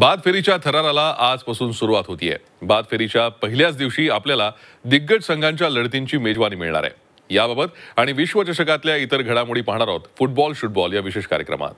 बाद फेरीच्या थराराला आजपासून सुरुवात होतीये. बाद फेरीच्या पहिल्याच दिवशी आपल्याला दिग्गज संघांच्या लढतींची मेजवानी मिळणार आहे. याबाबत आणि विश्वचषकातल्या इतर घडामोडी पाहणार आहोत फुटबॉल शुटबॉल या विशेष कार्यक्रमात.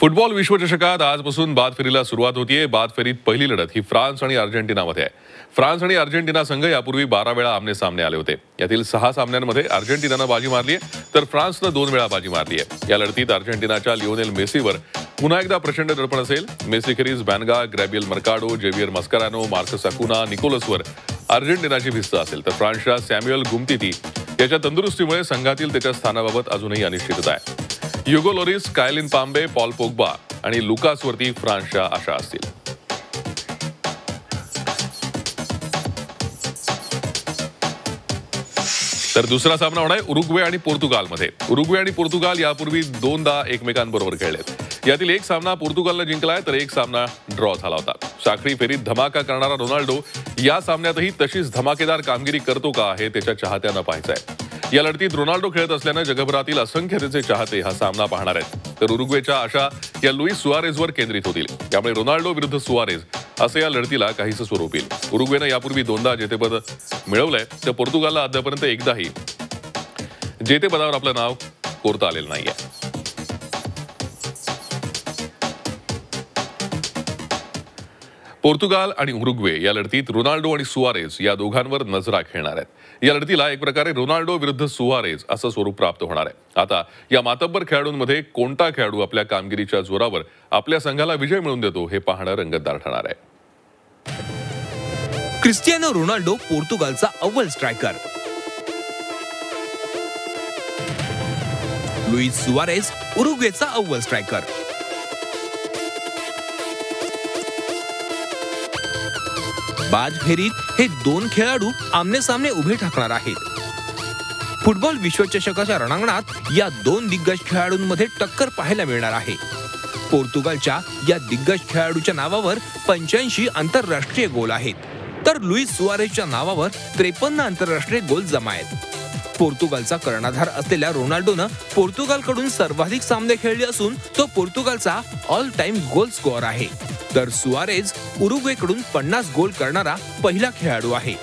फुटबॉल विश्वचषकात आजपासून बाद फेरीला सुरुवात होतीये. बाद फेरीत पहिली लढत ही फ्रान्स आणि अर्जेंटिनामध्ये आहे. फ्रान्स आणि अर्जेंटिना संघ यापूर्वी बारा वेळा आमने सामने आले होते. यातील सहा सामन्यांमध्ये अर्जेंटिनानं बाजी मारली आहे तर फ्रान्सनं दोन वेळा बाजी मारली आहे या लढतीत अर्जेंटिनाच्या लिओनेल मेसीवर पुन्हा एकदा प्रचंड दडपण असेल. मेसी खेरीज Banega Gabriel Mercado Javier Mascherano Marcos Acuna निकोलसवर अर्जेंटिनाची भिस्त असेल. तर फ्रान्सच्या सॅम्युअल गुमतिती याच्या तंदुरुस्तीमुळे संघातील त्याच्या स्थानाबाबत अजूनही अनिश्चितता आहे. Hugo Lloris Kylian Mbappe Paul Pogba आणि लुकासवरती फ्रान्सच्या आशा असतील. तर दुसरा सामना होणार आहे उरुग्वे आणि पोर्तुगालमध्ये. उरुग्वे आणि पोर्तुगाल यापूर्वी दोनदा एकमेकांबरोबर खेळलेत. यातील एक सामना पोर्तुगालनं जिंकलाय तर एक सामना ड्रॉ झाला होता. साखळी फेरीत धमाका करणारा रोनाल्डो या सामन्यातही तशीच धमाकेदार कामगिरी करतो का हे त्याच्या चाहत्यांना पाहायचंय. या लढतीत रोनाल्डो खेळत असल्यानं जगभरातील असंख्य त्याचे चाहते हा सामना पाहणार आहेत. तर उरुग्वेच्या आशा या लुईस सुआरेजवर केंद्रित होतील. त्यामुळे रोनाल्डो विरुद्ध सुआरेज असं या लढतीला काहीसं स्वरूप येईल. उरुग्वेनं यापूर्वी दोनदा जेतेपद मिळवलंय तर पोर्तुगालला अद्यापर्यंत एकदाही जेतेपदावर आपलं नाव कोरता आलेलं नाहीये. पोर्तुगाल आणि उरुग्वे या लढतीत रोनाल्डो आणि सुआरेस या दोघांवर नजरा खेळणार आहेत. या लढतीला एक प्रकारे रोनाल्डो विरुद्ध सुवारेज असं स्वरूप प्राप्त होणार आहे. आता या मातब्बर खेळाडूंमध्ये कोणता खेळाडू आपल्या कामगिरीच्या जोरावर आपल्या संघाला विजय मिळवून देतो हे पाहणं रंगतदार ठरणार आहे. क्रिस्टियानो रोनाल्डो पोर्तुगालचा अव्वल स्ट्रायकर. लुईस सुवारेज उरुग्वेचा अव्वल स्ट्रायकर. बाद फेरीत हे दोन खेळाडू आमने सामने उभे ठाकणार आहेत. फुटबॉल विश्वचषकाच्या रणांगणात या दोन दिग्गज खेळाडूंमध्ये टक्कर पाहायला मिळणार आहे. पोर्तुगालच्या या दिग्गज खेळाडूच्या नावावर पंच्याऐंशी आंतरराष्ट्रीय गोल आहेत. तर लुईस सुआरेसच्या नावावर त्रेपन्न आंतरराष्ट्रीय गोल जमा आहेत. पोर्तुगालचा कर्णधार असलेल्या रोनाल्डोनं पोर्तुगालकडून सर्वाधिक सामने खेळले असून तो पोर्तुगालचा ऑल टाइम गोल स्कोअर आहे. तर सुआरेज उरुग्वेकडून पन्नास गोल करणारा पहिला खेळाडू आहे.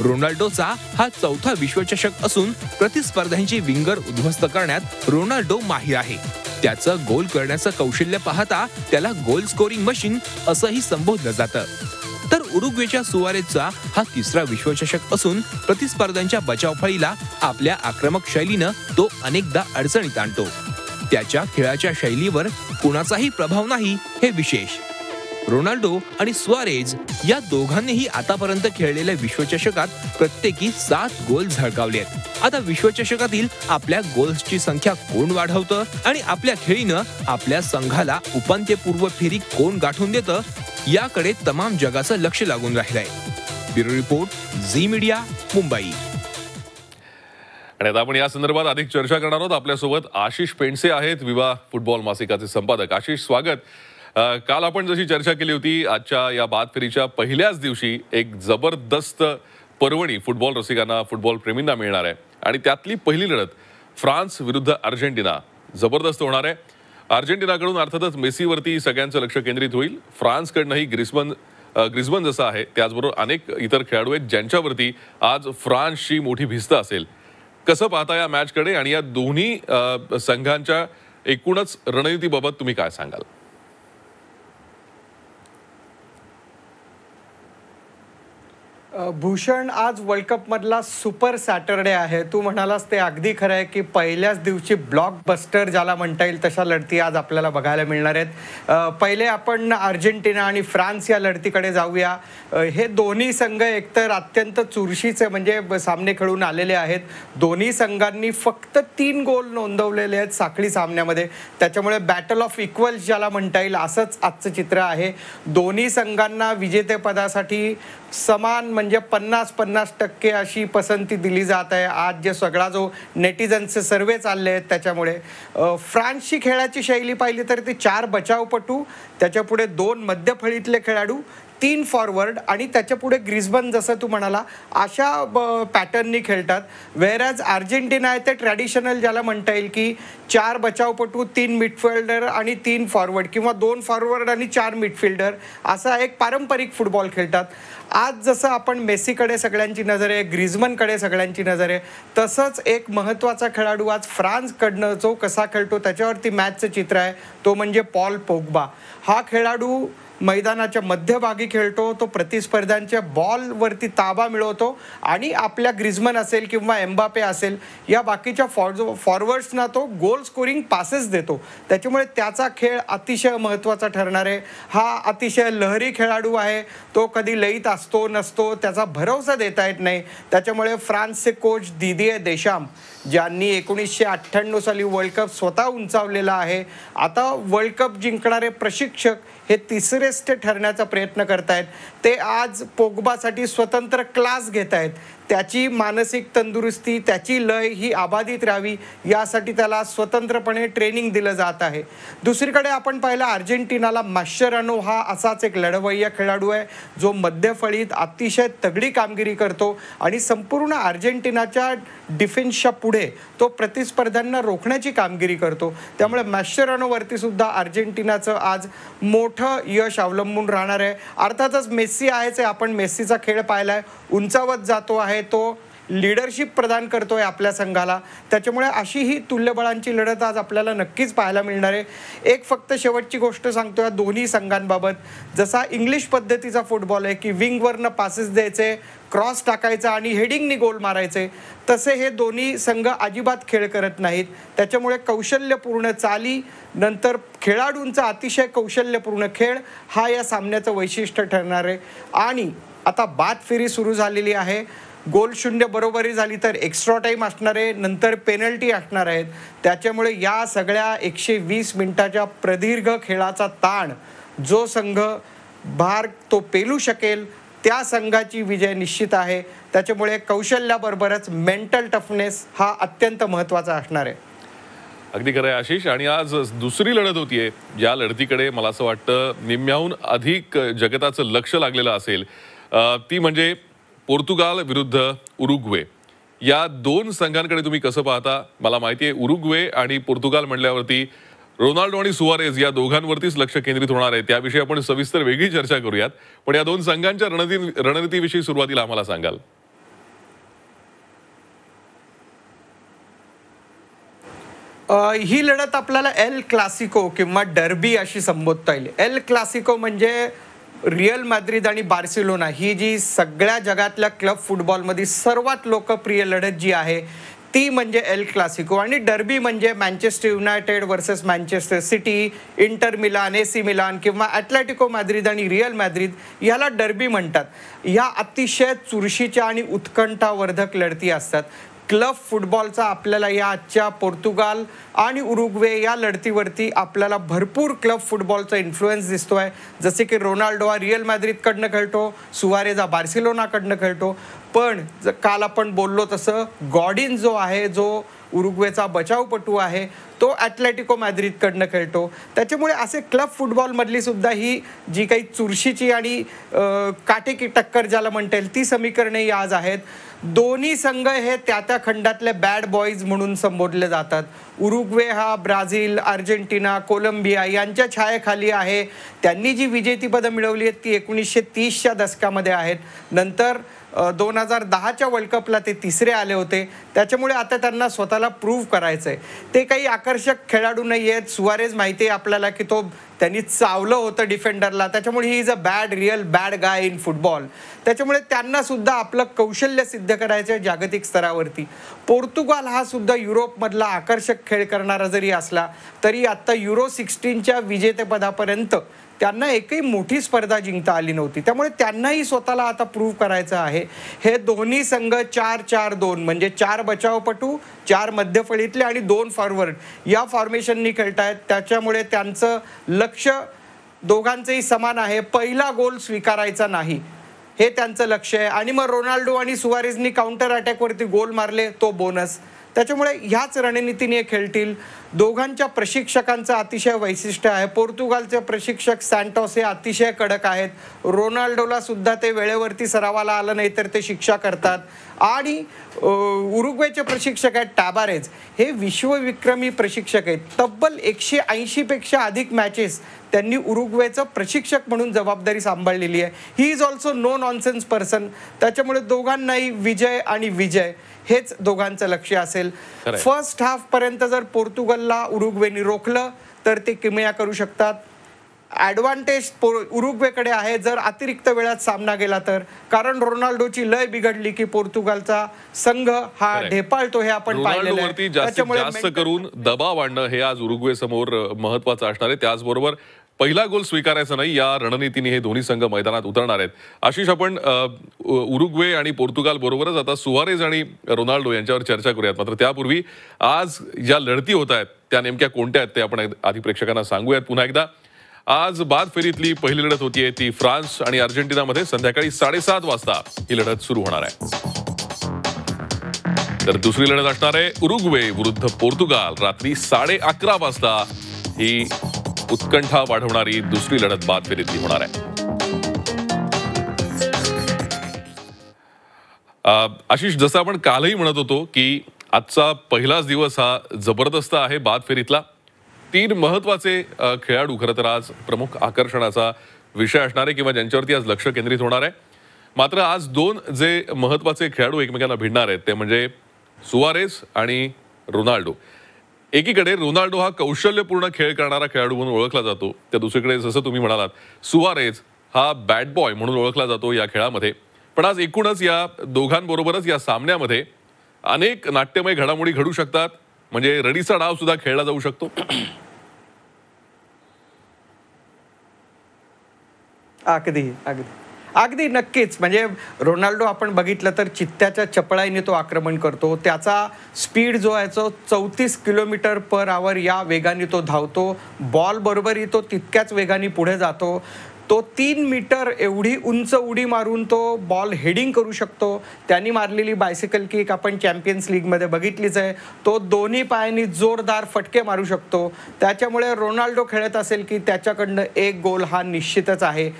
रोनाल्डोचा हा चौथा विश्वचषक असून प्रतिस्पर्ध्यांची विंगर उद्ध्वस्त करण्यात रोनाल्डो माहीर आहे. त्याचं गोल करण्याचं कौशल्य पाहता त्याला गोल स्कोरिंग मशीन असंही संबोधलं जातं. तर उरुग्वेच्या सुवारेजचा हा तिसरा विश्वचषक असून प्रतिस्पर्ध्यांच्या बचावफळीला आपल्या आक्रमक शैलीनं तो अनेकदा अडचणीत आणतो. त्याच्या खेळाच्या शैलीवर कुणाचाही प्रभाव नाही हे विशेष. रोनाल्डो आणि स्वारेज या दोघांनीही आतापर्यंत खेळलेल्या विश्वचषकात प्रत्येकी सात गोल आहेत. आता विश्वचषकातील आपल्या गोल्सची संख्या कोण वाढवतं आणि आपल्या खेळीनं आपल्या संघाला उपांत्यपूर्व फेरी कोण गाठून देतं याकडे तमाम जगाचं लक्ष लागून राहिलंय bureau report Zee media Mumbai. आणि आता आपण या संदर्भात अधिक चर्चा करणार आहोत. आपल्यासोबत आशिष पेंडसे आहेत विवाह फुटबॉल मासिकाचे संपादक. आशिष स्वागत. काल आपण जशी चर्चा केली होती आजच्या या बाद फेरीच्या पहिल्याच दिवशी एक जबरदस्त पर्वणी फुटबॉल रसिकांना फुटबॉल प्रेमींना मिळणार आहे. आणि त्यातली पहिली लढत फ्रान्स विरुद्ध अर्जेंटिना जबरदस्त होणार आहे. अर्जेंटिनाकडून अर्थातच मेसीवरती सगळ्यांचं लक्ष केंद्रित होईल. फ्रान्सकडनंही ग्रिस्बन ग्रिस्बन जसं आहे त्याचबरोबर अनेक इतर खेळाडू आहेत ज्यांच्यावरती आज फ्रान्सची मोठी भिस्त असेल. कसं पाहता या मॅचकडे आणि या दोन्ही संघांच्या एकूणच रणनीतीबाबत तुम्ही काय सांगाल? भूषण आज वर्ल्ड कप मधला सुपर सॅटरडे आहे. तू म्हणालास ते अगदी खरं आहे की पहिल्याच दिवशी ब्लॉक बस्टर ज्याला म्हणता येईल तशा लढती आज आपल्याला बघायला मिळणार आहेत. पहिले आपण अर्जेंटिना आणि फ्रान्स या लढतीकडे जाऊया. हे दोन्ही संघ एकतर अत्यंत चुरशीचे म्हणजे सामने खेळून आलेले आहेत. दोन्ही संघांनी फक्त तीन गोल नोंदवलेले आहेत साखळी सामन्यामध्ये. त्याच्यामुळे बॅटल ऑफ इक्वल्स ज्याला म्हणता येईल असंच आजचं चित्र आहे. दोन्ही संघांना विजेतेपदासाठी समान म्हणजे म्हणजे पन्नास पन्नास टक्के अशी पसंती दिली जात आहे. आज जे सगळा जो नेटिझनचे सर्वे चालले आहेत त्याच्यामुळे फ्रान्सची खेळाची शैली पाहिली तर ती चार बचावपटू त्याच्यापुढे दोन मध्यफळीतले खेळाडू तीन फॉरवर्ड आणि त्याच्या पुढे ग्रिसबन जसं तू म्हणाला अशा पॅटर्ननी खेळतात. वेरॅज अर्जेंटिना आहे ते ट्रॅडिशनल ज्याला म्हणता येईल की चार बचावपटू तीन मिडफिल्डर आणि तीन फॉरवर्ड किंवा दोन फॉरवर्ड आणि चार मिडफिल्डर असा एक पारंपरिक फुटबॉल खेळतात. आज जसं आपण मेसीकडे सगळ्यांची नजर आहे ग्रीजमनकडे सगळ्यांची नजर आहे तसंच एक महत्त्वाचा खेळाडू आज फ्रान्सकडनं जो कसा खेळतो त्याच्यावरती मॅचचं चित्र आहे तो म्हणजे पॉल पोगबा. हा खेळाडू मैदानाच्या मध्यभागी खेळतो तो प्रतिस्पर्ध्यांच्या बॉलवरती ताबा मिळवतो आणि आपल्या ग्रिझमन असेल किंवा एम्बापे असेल या बाकीच्या फॉर फॉरवर्ड्सना तो गोल स्कोरिंग पासेस देतो. त्याच्यामुळे त्याचा खेळ अतिशय महत्त्वाचा ठरणार आहे. हा अतिशय लहरी खेळाडू आहे. तो कधी लईत असतो नसतो त्याचा भरवसा देता येत नाही. त्याच्यामुळे फ्रान्सचे कोच दिदिये देशाम ज्यांनी एकोणीसशे अठ्ठ्याण्णव साली वर्ल्ड कप स्वतः उंचावलेला आहे. आता वर्ल्ड कप जिंकणारे प्रशिक्षक हे तिसरेच ते ठरण्याचा प्रयत्न करतायत. ते आज पोगबासाठी स्वतंत्र क्लास घेत आहेत त्याची मानसिक तंदुरुस्ती त्याची लय ही अबाधित राहावी यासाठी त्याला स्वतंत्रपणे ट्रेनिंग दिलं जात आहे. दुसरीकडे आपण पाहिलं अर्जेंटिनाला माश्चरानो हा असाच एक लढवय्या खेळाडू आहे जो मध्यफळीत अतिशय तगडी कामगिरी करतो आणि संपूर्ण अर्जेंटिनाच्या डिफेन्सच्या पुढे तो प्रतिस्पर्ध्यांना रोखण्याची कामगिरी करतो. त्यामुळे मॅश्चरानोवरती सुद्धा अर्जेंटिनाचं आज मोठं यश अवलंबून राहणार आहे. अर्थातच मेस्सी आहेच आहे आपण मेस्सीचा खेळ पाहिलाय. उंचावत जातो आहे. तो लिडरशिप प्रदान करतोय आपल्या संघाला. त्याच्यामुळे अशी ही तुल्यबळांची लढत आज आपल्याला नक्कीच पाहायला मिळणार आहे. एक फक्त शेवटची गोष्ट सांगतो या दोन्ही संघांबाबत. जसा इंग्लिश पद्धतीचा फुटबॉल आहे की विंगवरनं पासेस द्यायचे क्रॉस टाकायचा आणि हेडिंगनी गोल मारायचे तसे हे दोन्ही संघ अजिबात खेळ करत नाहीत. त्याच्यामुळे कौशल्यपूर्ण चाली नंतर खेळाडूंचा अतिशय कौशल्यपूर्ण खेळ हा या सामन्याचं वैशिष्ट्य ठरणार आहे. आणि आता बाद फेरी सुरू झालेली आहे. गोल शून्य बरोबरी झाली तर एक्स्ट्रा टाईम असणार आहे नंतर पेनल्टी असणार आहेत. त्याच्यामुळे या सगळ्या एकशे वीस मिनिटाच्या प्रदीर्घ खेळाचा ताण जो संघ भार तो पेलू शकेल त्या संघाची विजय निश्चित आहे. त्याच्यामुळे कौशल्याबरोबरच मेंटल टफनेस हा अत्यंत महत्त्वाचा असणार आहे. अगदी खरं आहे आशिष. आणि आज दुसरी लढत होतीये. ज्या लढतीकडे मला असं वाटतं निम्म्याहून अधिक जगताचं लक्ष लागलेलं असेल. ती म्हणजे पोर्तुगाल विरुद्ध उरुग्वे. या दोन संघांकडे तुम्ही कसं पाहता? मला माहिती आहे उरुग्वे आणि पोर्तुगाल म्हणल्यावरती रोनाल्डो आणि सुवारेज या दोघांवरतीच लक्ष केंद्रित होणार आहे. त्याविषयी आपण सविस्तर वेगळी चर्चा करूयात. पण या दोन संघांच्या रणनीती रणनीतीविषयी सुरुवातीला आम्हाला सांगाल. ही लढत आपल्याला एल क्लासिको किंवा डर्बी अशी संबोधता येईल. एल क्लासिको म्हणजे रिअल माद्रिद आणि बार्सिलोना ही जी सगळ्या जगातल्या क्लब फुटबॉलमध्ये सर्वात लोकप्रिय लढत जी आहे ती म्हणजे एल क्लासिको आणि डर्बी म्हणजे Manchester United versus Manchester City Inter Milan AC Milan किंवा ॲटलेटिको मॅद्रिद आणि रिअल मॅद्रिद याला डर्बी म्हणतात. ह्या अतिशय चुरशीच्या आणि उत्कंठावर्धक लढती असतात. क्लब फुटबॉलचा आपल्याला या आजच्या पोर्तुगाल आणि उरुग्वे या लढतीवरती आपल्याला भरपूर क्लब फुटबॉलचा इन्फ्लुएन्स दिसतो आहे जसे की रोनाल्डो हा रिअल मॅद्रिदकडनं खेळतो सुवारेज हा बार्सिलोनाकडनं खेळतो. पण ज- काल आपण बोललो तसं गॉडिन जो आहे जो उरुग्वेचा बचावपटू आहे. तो ॲटलेटिको मॅद्रिदकडनं खेळतो. त्याच्यामुळे असे क्लब फुटबॉलमधली सुद्धा ही जी काही चुरशीची आणि काटेकी टक्कर ज्याला म्हणता येईल ती समीकरणे आज आहेत. दोन्ही संघ हे त्या त्या खंडातले बॅड बॉईज म्हणून संबोधले जातात. उरुग्वे हा ब्राझील अर्जेंटिना कोलंबिया यांच्या छायेखाली आहे. त्यांनी जी विजेतीपदं मिळवली आहेत ती एकोणीसशे तीसच्या दशकामध्ये आहेत. नंतर दोन हजार दहाच्या वर्ल्ड कपला ते तिसरे आले होते. त्याच्यामुळे आता त्यांना स्वतःला प्रूव्ह करायचं आहे ते काही आकर्षक खेळाडू नाही आहेत. सुवारेज माहिती आहे आपल्याला की तो त्यांनी चावलं होतं डिफेंडरला त्याच्यामुळे he is a bad real bad guy in football त्याच्यामुळे त्यांना सुद्धा आपलं कौशल्य सिद्ध करायचं आहे जागतिक स्तरावरती. पोर्तुगाल हा सुद्धा युरोपमधला आकर्षक खेळ करणारा जरी असला तरी आत्ता युरो सिक्स्टीनच्या विजेतेपदापर्यंत त्यांना एकही मोठी स्पर्धा जिंकता आली नव्हती. त्यामुळे त्यांनाही स्वतःला आता प्रूव्ह करायचं आहे. हे दोन्ही संघ चार चार दोन म्हणजे चार बचावपटू चार मध्यफळीतले आणि दोन फॉरवर्ड या फॉर्मेशननी खेळतायत. त्याच्यामुळे त्यांचं लक्ष दोघांचंही समान आहे. पहिला गोल स्वीकारायचा नाही. हे त्यांचं लक्ष आहे. आणि मग रोनाल्डो आणि सुवारेजनी काउंटर अटॅकवरती गोल मारले तो बोनस त्याच्यामुळे ह्याच रणनीतीने खेळतील. दोघांच्या प्रशिक्षकांचं अतिशय वैशिष्ट्य आहे. पोर्तुगालचे प्रशिक्षक सँटॉस हे अतिशय कडक आहेत. रोनाल्डोला सुद्धा ते वेळेवरती सरावाला आलं नाही तर ते शिक्षा करतात. आणि उरुग्वेचे प्रशिक्षक आहेत टॅबारेज हे विश्वविक्रमी प्रशिक्षक आहेत. तब्बल एकशे ऐंशीपेक्षा अधिक मॅचेस त्यांनी उरुग्वेचं प्रशिक्षक म्हणून जबाबदारी सांभाळलेली आहे. He is also no nonsense person त्याच्यामुळे दोघांनाही विजय आणि विजय. हेच दोघांचं लक्ष असेल. फर्स्ट हाफ पर्यंत जर पोर्तुगलला उरुग्वेनी रोखलं तर ते किमया करू शकतात. ॲडव्हान्टेज उरुग्वेकडे आहे. जर अतिरिक्त वेळात सामना गेला तर. कारण रोनाल्डोची लय बिघडली की पोर्तुगालचा संघ हा. ढेपाळतो हे आपण पाहिलेलं त्याच्यामुळे जास्त करून दबाव आणणं हे आज उरुग्वे समोर महत्वाचं असणार आहे. त्याचबरोबर पहिला गोल स्वीकारायचा नाही या रणनीतीने हे दोन्ही संघ मैदानात उतरणार आहेत. आशिष आपण उरुग्वे आणि पोर्तुगाल बरोबरच आता सुवारेज आणि रोनाल्डो यांच्यावर चर्चा करूयात. मात्र त्यापूर्वी आज ज्या लढती होत आहेत त्या नेमक्या कोणत्या आहेत ते आपण आधी प्रेक्षकांना सांगूयात पुन्हा एकदा. आज बाद फेरीतली पहिली लढत होतीये ती फ्रान्स आणि अर्जेंटिनामध्ये. संध्याकाळी साडेसात वाजता ही लढत सुरू होणार आहे. तर दुसरी लढत असणार आहे उरुग्वे विरुद्ध पोर्तुगाल. रात्री साडे अकरा वाजता ही उत्कंठा वाढवणारी दुसरी लढत बाद फेरीतली होणार आहे. आशिष जसं आपण कालही म्हणत होतो की आजचा पहिलाच दिवस हा जबरदस्त आहे बाद फेरीतला तीन महत्त्वाचे खेळाडू खरं तर आज प्रमुख आकर्षणाचा विषय असणार आहे किंवा ज्यांच्यावरती आज लक्ष केंद्रित होणार आहे. मात्र आज दोन जे महत्त्वाचे खेळाडू एकमेकांना भिडणार आहेत ते म्हणजे सुवारेस आणि रोनाल्डो. एकीकडे रोनाल्डो हा कौशल्यपूर्ण खेळ करणारा खेळाडू म्हणून ओळखला जातो त्या दुसरीकडे जसं तुम्ही म्हणालात सुवारेज हा बॅट बॉय म्हणून ओळखला जातो या खेळामध्ये. पण आज एकूणच या दोघांबरोबरच या सामन्यामध्ये अनेक नाट्यमय घडामोडी घडू शकतात म्हणजे रडीचा डाव सुद्धा खेळला जाऊ शकतो. अगदी अगदी. अगदी नक्कीच. म्हणजे रोनाल्डो आपण बघितलं तर चित्त्याच्या चपळाईने तो आक्रमण करतो. त्याचा स्पीड जो आहे तो चौतीस किलोमीटर पर आवर या वेगाने तो धावतो. बॉल बरोबरही तो तितक्याच वेगाने पुढे जातो. तो तीन मीटर एवढी उंच उडी मारून तो बॉल हेडिंग करू शकतो. त्यांनी मारलेली बायसिकल किक आपण चॅम्पियन्स लीगमध्ये बघितलीच आहे. तो दोन्ही पायांनी जोरदार फटके मारू शकतो. त्याच्यामुळे रोनाल्डो खेळत असेल की त्याच्याकडनं एक गोल हा निश्चितच आहे.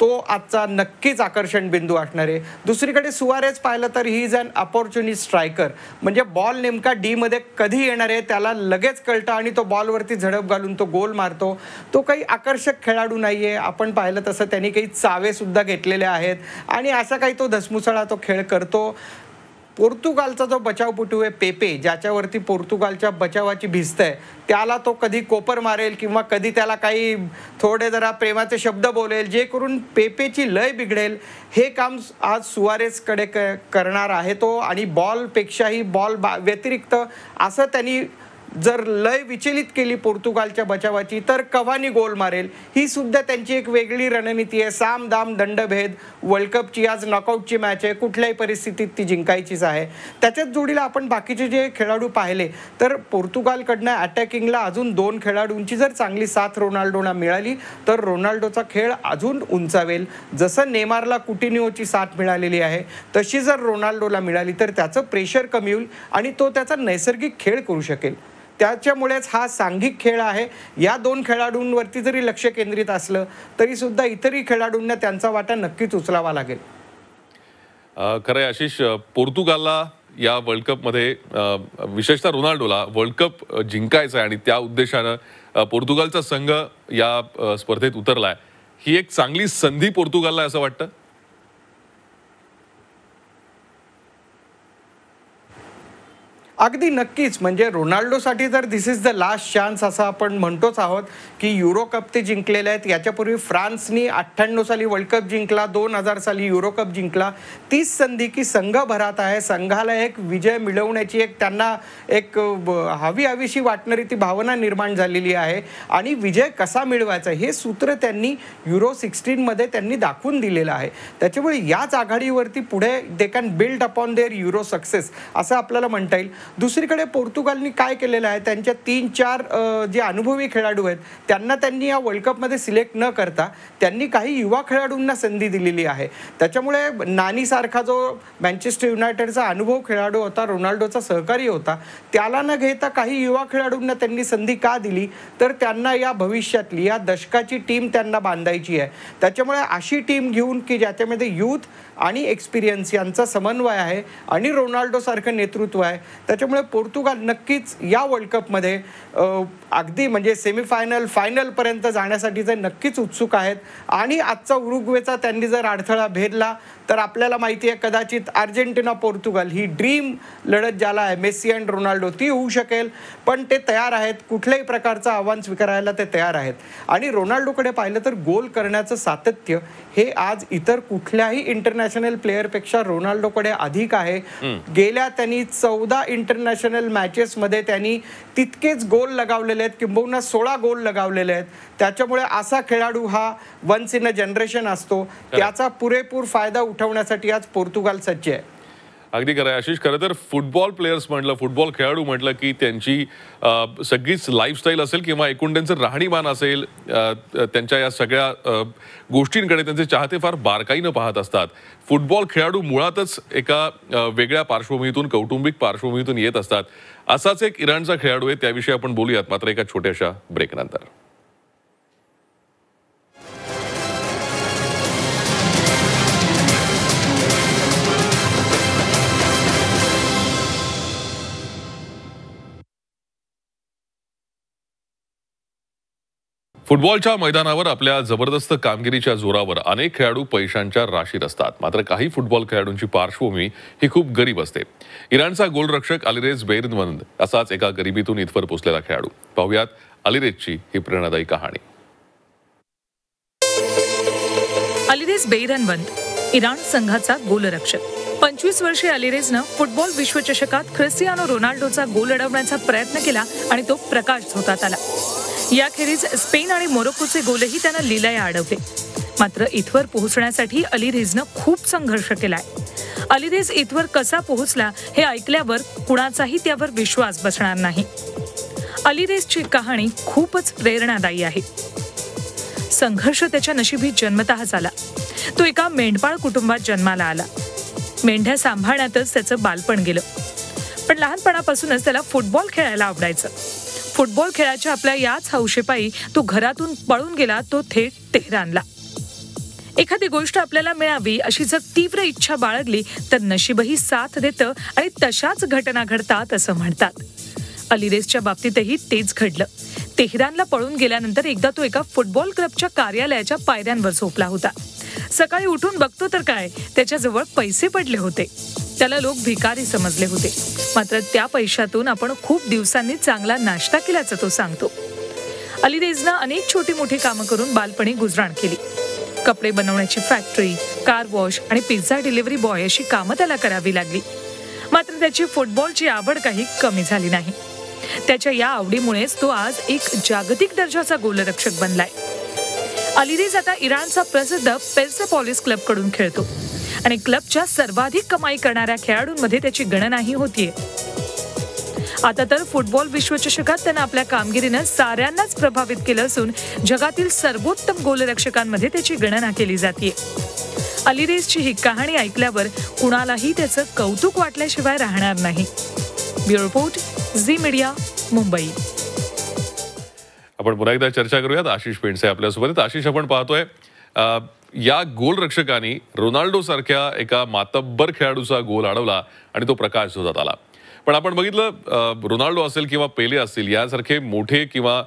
तो आजचा नक्कीच आकर्षण बिंदू असणार. आहे दुसरीकडे सुवारेज पाहिलं तर he is an opportunist striker म्हणजे बॉल नेमका डीमध्ये कधी येणार आहे त्याला लगेच कळतं आणि तो बॉलवरती झडप घालून तो गोल मारतो. तो काही आकर्षक खेळाडू नाही आहे आपण पाहिलं तसं त्यांनी काही चावेसुद्धा घेतलेले आहेत. आणि असा काही तो धसमुसळा तो खेळ करतो. पोर्तुगालचा जो बचावपटू आहे पेपे ज्याच्यावरती पोर्तुगालच्या बचावाची भिस्त आहे त्याला तो कधी कोपर मारेल किंवा कधी त्याला काही थोडे जरा प्रेमाचे शब्द बोलेल जे करून पेपेची लय बिघडेल हे काम आज सुवारेसकडे क करणार आहे तो. आणि बॉलपेक्षाही बॉल बा व्यतिरिक्त असं त्यांनी जर लय विचलित केली पोर्तुगालच्या बचावाची तर कवानी गोल मारेल. ही सुद्धा त्यांची एक वेगळी रणनीती आहे. साम दाम दंडभेद वर्ल्ड कपची आज नॉकआउटची मॅच आहे. कुठल्याही परिस्थितीत ती जिंकायचीच आहे. त्याच्याच जोडीला आपण बाकीचे जे खेळाडू पाहिले तर पोर्तुगालकडनं अटॅकिंगला अजून दोन खेळाडूंची जर चांगली साथ रोनाल्डोना मिळाली तर रोनाल्डोचा खेळ अजून उंचावेल. जसं नेमारला कुटिनिओची साथ मिळालेली आहे तशी जर रोनाल्डोला मिळाली तर त्याचं प्रेशर कमी होईल आणि तो त्याचा नैसर्गिक खेळ करू शकेल. त्याच्यामुळेच हा सांघिक खेळ आहे. या दोन खेळाडूंवरती जरी लक्ष केंद्रित असलं तरी सुद्धा इतरही खेळाडूंना त्यांचा वाटा नक्कीच उचलावा लागेल. खरं आहे आशिष पोर्तुगालला या वर्ल्ड कपमध्ये विशेषतः रोनाल्डोला वर्ल्ड कप जिंकायचा आहे आणि त्या उद्देशानं पोर्तुगालचा संघ या स्पर्धेत स्पर्धेत उतरलाय. ही एक चांगली संधी पोर्तुगालला असं वाटतं? अगदी नक्कीच. म्हणजे रोनाल्डोसाठी तर this is the last chance असं आपण म्हणतोच आहोत की युरो कप ते जिंकलेले आहेत. याच्यापूर्वी फ्रान्सनी अठ्ठ्याण्णव साली वर्ल्ड कप जिंकला दोन हजार साली युरो कप जिंकला. तीच संधी की संघ भरात आहे. संघाला एक विजय मिळवण्याची एक त्यांना एक हवी हवीशी वाटणारी ती भावना निर्माण झालेली आहे. आणि विजय कसा मिळवायचा हे सूत्र त्यांनी युरो सिक्स्टीनमध्ये त्यांनी दाखवून दिलेलं आहे. त्याच्यामुळे याच आघाडीवरती पुढे they can build upon their Euro success असं आपल्याला म्हणता येईल. दुसरीकडे पोर्तुगालनी काय केलेलं आहे? त्यांच्या तीन चार जे अनुभवी खेळाडू आहेत त्यांना त्यांनी या वर्ल्ड कपमध्ये सिलेक्ट न करता त्यांनी काही युवा खेळाडूंना संधी दिलेली आहे. त्याच्यामुळे नानीसारखा जो मँचेस्टर युनायटेडचा अनुभव खेळाडू होता रोनाल्डोचा सहकारी होता त्याला न घेता काही युवा खेळाडूंना त्यांनी संधी का दिली? तर त्यांना या भविष्यातली या दशकाची टीम त्यांना बांधायची आहे. त्याच्यामुळे अशी टीम घेऊन की ज्याच्यामध्ये यूथ आणि एक्सपिरियन्स यांचा समन्वय आहे आणि रोनाल्डोसारखं नेतृत्व आहे. त्याच्यामुळे पोर्तुगाल नक्कीच या वर्ल्ड कपमध्ये अगदी म्हणजे सेमीफायनल फायनलपर्यंत जाण्यासाठी ते नक्कीच उत्सुक आहेत. आणि आजचा उरुग्वेचा त्यांनी जर अडथळा भेदला तर आपल्याला माहिती आहे कदाचित अर्जेंटिना पोर्तुगाल ही ड्रीम लढत ज्याला आहे मेस्सी अँड रोनाल्डो ती होऊ शकेल. पण ते तयार आहेत कुठल्याही प्रकारचं आव्हान स्वीकारायला ते तयार आहेत. आणि रोनाल्डोकडे पाहिलं तर गोल करण्याचं सातत्य हे आज इतर कुठल्याही इंटरनॅशनल प्लेअरपेक्षा रोनाल्डोकडे अधिक आहे. गेल्या त्यांनी चौदा इंटरनॅशनल मॅचेसमध्ये त्यांनी तितकेच गोल लगावलेले आहेत. किंबहुना सोळा गोल लगावलेले आहेत. त्याच्यामुळे असा खेळाडू हा वन्स इन अ जनरेशन असतो. त्याचा पुरेपूर फायदा उठवण्यासाठी आज पोर्तुगाल सज्ज आहे. अगदी खरं आहे. आशिष खरं तर फुटबॉल प्लेयर्स म्हटलं फुटबॉल खेळाडू म्हटलं की त्यांची सगळीच लाईफस्टाईल असेल किंवा एकूण त्यांचं राहणीमान असेल त्यांच्या या सगळ्या गोष्टींकडे त्यांचे चाहते फार बारकाईनं पाहत असतात. फुटबॉल खेळाडू मुळातच एका वेगळ्या पार्श्वभूमीतून कौटुंबिक पार्श्वभूमीतून येत असतात. असाच एक इराणचा खेळाडू आहे त्याविषयी आपण बोलूयात मात्र एका छोट्याशा ब्रेकनंतर फुटबॉलच्या मैदानावर आपल्या जबरदस्त कामगिरीच्या जोरावर अनेक खेळाडू पैशांच्या राशीत असतात मात्र काही फुटबॉल खेळाडूंची पार्श्वभूमी ही खूप गरीब असते. इराणचा गोलरक्षक अलिरेज बेरनवंद असाच एका गरिबीतून इथवर पोचलेला खेळाडू. पाहुयात अलिरेजची ही प्रेरणादायी कहाणी. अलिरेज बेरनवंत इराण संघाचा गोलरक्षक. पंचवीस वर्षे अलिरेजनं फुटबॉल विश्वचषकात क्रिस्टियानो रोनाल्डोचा गोल अडवण्याचा प्रयत्न केला आणि तो प्रकाश झोतात आला. याखेरीज स्पेन आणि मोरोकोचे गोलही त्यानं लिलया अडवले मात्र इथवर पोहोचण्यासाठी अलिरेजनं खूप संघर्ष केलाय. अलिरेज इथवर कसा पोहोचला हे ऐकल्यावर कुणाचाही त्यावर विश्वास बसणार नाही. अलिरेजची कहाणी खूपच प्रेरणादायी आहे. संघर्ष त्याच्या नशिबी जन्मतः झाला. तो एका मेंढपाळ कुटुंबात जन्माला आला. मेंढ्या सांभाळण्यातच त्याचं बालपण गेलं. पण लहानपणापासूनच त्याला फुटबॉल खेळायला आवडायचं. फुटबॉल खेळाच्या आपल्या याच हौशेपायी तो घरातून पळून गेला तो थेट तेहरानला. एखादी गोष्ट आपल्याला मिळावी अशी जर तीव्र इच्छा बाळगली तर नशीबही साथ देतं आणि तशाच घटना घडतात असं म्हणतात. अलिरेसच्या बाबतीतही तेच घडलं. तेहरानला पळून गेल्यानंतर एकदा तो एका फुटबॉल क्लबच्या कार्यालयाच्या पायऱ्यांवर झोपला होता. सकाळी उठून बघतो तर काय त्याच्याजवळ पैसे पडले होते. त्याला लोक भिकारी समजले होते. मात्र त्या पैशातून आपण खूप दिवसांनी चांगला नाश्ता केल्याचं तो सांगतो. अलिदेजनं अनेक छोटी मोठी कामं करून बालपणी गुजराण केली. कपडे बनवण्याची फॅक्टरी कार वॉश आणि पिझ्झा डिलिव्हरी बॉय अशी कामं त्याला करावी लागली. मात्र त्याची फुटबॉलची आवड काही कमी झाली नाही. त्याच्या या आवडीमुळेच तो आज एक जागतिक दर्जाचा गोलरक्षक बनलाय. अलिरेज आता इराणचा प्रसिद्ध पेल्सेपॉलिस क्लबकडून खेळतो. आणि क्लबच्या सर्वाधिक कमाई करणाऱ्या खेळाडूंमध्ये त्याची गणनाही होतीये. आता तर फुटबॉल विश्वचषकात त्यानं आपल्या कामगिरीनं साऱ्यांनाच प्रभावित केलं असून जगातील सर्वोत्तम गोलरक्षकांमध्ये त्याची गणना केली जाते अलिरेजची ही कहाणी ऐकल्यावर कुणालाही त्याचं कौतुक वाटल्याशिवाय राहणार नाही. Bureau report Zee media Mumbai. आपण पुन्हा एकदा चर्चा करूयात. आशिष पेंडसे आपल्यासोबत आशिष आपण पाहतोय या गोलरक्षकाने रोनाल्डो सारख्या एका मातब्बर खेळाडूचा गोल अडवला आणि तो प्रकाश झोतात आला. पण आपण बघितलं रोनाल्डो असेल किंवा पेले असतील यासारखे मोठे किंवा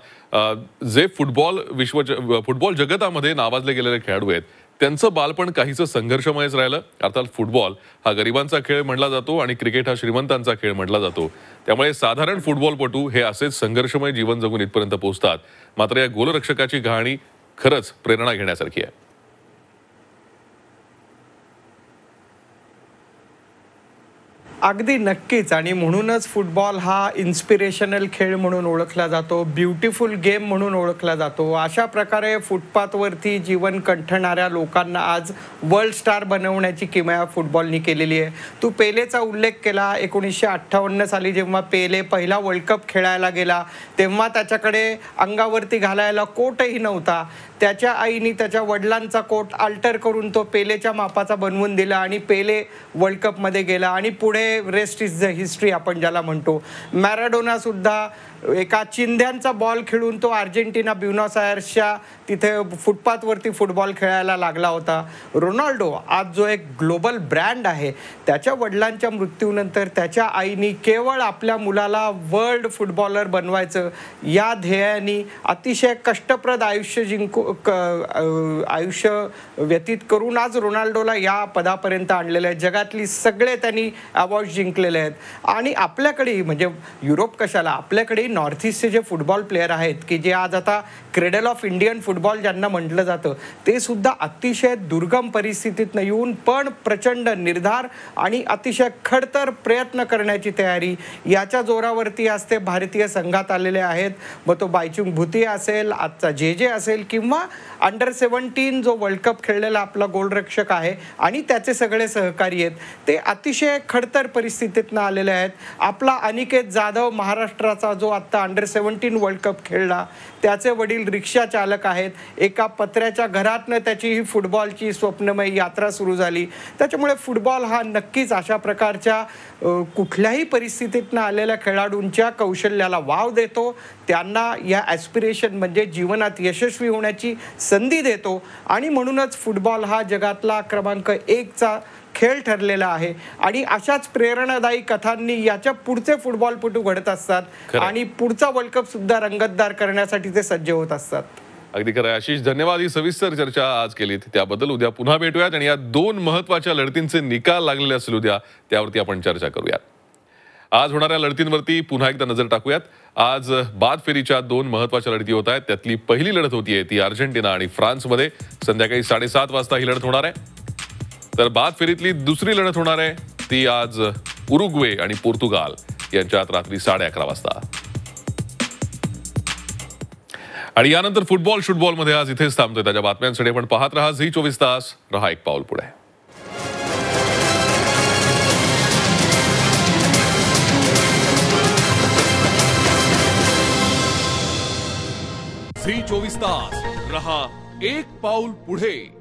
जे फुटबॉल विश्व फुटबॉल जगतामध्ये नावाजले गेलेले खेळाडू आहेत त्यांचं बालपण काहीचं संघर्षमयच राहिलं. अर्थात फुटबॉल हा गरिबांचा खेळ म्हटला जातो आणि क्रिकेट हा श्रीमंतांचा खेळ म्हटला जातो. त्यामुळे साधारण फुटबॉलपटू हे असेच संघर्षमय जीवन जगून इथपर्यंत पोहोचतात. मात्र या गोलरक्षकाची कहाणी खरंच प्रेरणा घेण्यासारखी आहे. अगदी नक्कीच. आणि म्हणूनच फुटबॉल हा इन्स्पिरेशनल खेळ म्हणून ओळखला जातो ब्युटिफुल गेम म्हणून ओळखला जातो. अशा प्रकारे फुटपाथवरती जीवन कंठणाऱ्या लोकांना आज वर्ल्ड स्टार बनवण्याची किमया फुटबॉलनी केलेली आहे. तू पेलेचा उल्लेख केला एकोणीसशे अठ्ठावन्न साली जेव्हा पेले पहिला वर्ल्ड कप खेळायला गेला तेव्हा त्याच्याकडे अंगावरती घालायला कोटही नव्हता. त्याच्या आईने त्याच्या वडिलांचा कोट अल्टर करून तो पेलेच्या मापाचा बनवून दिला आणि पेले वर्ल्ड कपमध्ये गेला. आणि पुढे रेस्ट इज द हिस्ट्री आपण ज्याला म्हणतो. मॅराडोना सुद्धा एका चिंध्यांचा बॉल खेळून तो अर्जेंटिना ब्युनॉस आयर्सच्या तिथे फुटपाथवरती फुटबॉल खेळायला लागला होता. रोनाल्डो आज जो एक ग्लोबल ब्रँड आहे त्याच्या वडिलांच्या मृत्यूनंतर त्याच्या आईनी केवळ आपल्या मुलाला वर्ल्ड फुटबॉलर बनवायचं या ध्येयाने अतिशय कष्टप्रद आयुष्य जिंकू क- आयुष्य व्यतीत करून आज रोनाल्डोला या पदापर्यंत आणलेलं आहे. जगातली सगळे त्यांनी अवॉर्ड जिंकलेले आहेत. आणि आपल्याकडे म्हणजे युरोप कशाला आपल्याकडे नॉर्थ ईस्टचे जे फुटबॉल प्लेयर आहेत की जे आज आता क्रेडल ऑफ इंडियन फुटबॉल ज्यांना म्हटलं जातं ते सुद्धा अतिशय दुर्गम परिस्थितीतनं येऊन पण प्रचंड निर्धार आणि अतिशय खडतर प्रयत्न करण्याची तयारी याच्या जोरावरती आज ते भारतीय संघात आलेले आहेत. मग तो बायचुंग भुती असेल आजचा जे जे असेल किंवा अंडर सेवन्टीन जो वर्ल्ड कप खेळलेला आपला गोलरक्षक आहे आणि त्याचे सगळे सहकारी आहेत ते अतिशय खडतर परिस्थितीतनं आलेले आहेत. आपला अनिकेत जाधव महाराष्ट्राचा जो आत्ता अंडर सेवन्टीन वर्ल्ड कप खेळला. त्याचे वडील रिक्षा चालक आहेत. एका पत्र्याच्या घरातनं त्याची ही फुटबॉलची स्वप्नमय यात्रा सुरू झाली. त्याच्यामुळे फुटबॉल हा नक्कीच अशा प्रकारच्या कुठल्याही परिस्थितीतनं आलेल्या खेळाडूंच्या कौशल्याला वाव देतो. त्यांना या ॲस्पिरेशन म्हणजे जीवनात यशस्वी होण्याची संधी देतो. आणि म्हणूनच फुटबॉल हा जगातला क्रमांक एकचा खेळ ठरलेला आहे. आणि अशाच प्रेरणादायी कथांनी याच्या पुढचे फुटबॉलपटू घडत असतात. आणि पुढचा वर्ल्ड कप सुद्धा रंगतदार करण्यासाठी ते सज्ज होत असतात. अगदी खरं आहे. आशिष धन्यवाद ही सविस्तर चर्चा आज केलीत. त्याबद्दल उद्या पुन्हा भेटूयात आणि या दोन महत्त्वाच्या लढतींचे निकाल लागलेले असतील उद्या त्यावरती आपण चर्चा करूयात. आज होणाऱ्या लढतींवरती पुन्हा एकदा नजर टाकूयात. आज बाद फेरीच्या दोन महत्त्वाच्या लढती होत आहेत. त्यातली पहिली लढत होतीये ती अर्जेंटिना आणि फ्रान्समध्ये. संध्याकाळी साडेसात वाजता ही लढत होणार आहे. तर बाद फेरीतली दुसरी लढत होणार आहे. ती आज उरुग्वे आणि पोर्तुगाल यांच्यात रात्री साडे अकरा वाजता. आणि यानंतर फुटबॉल शुटबॉलमध्ये आज इथेच थांबतोय त्याच्या बातम्यांसाठी. आपण पाहत राहा झी चोवीस तास. रहा एक पाऊल पुढे. झी चोवीस तास. रहा एक पाऊल पुढे.